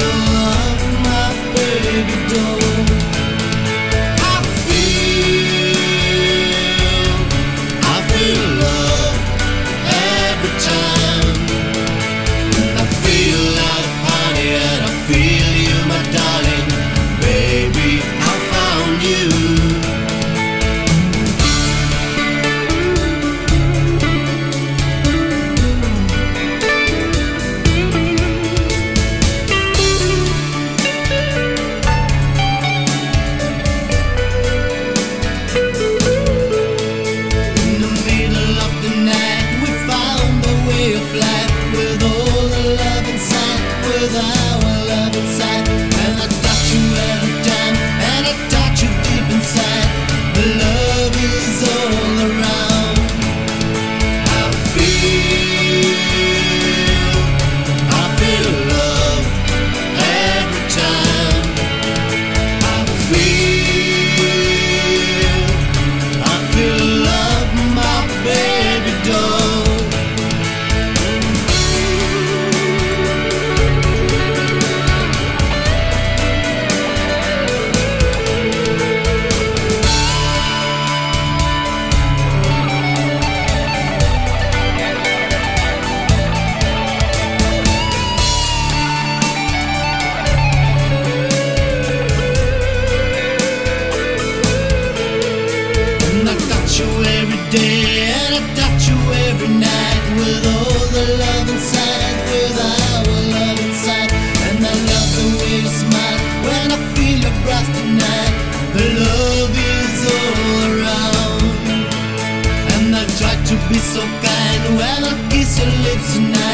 you. You. with all the love inside, with our love inside. And I love smile when I feel your breath tonight. The love is all around. And I try to be so kind when I kiss your lips tonight.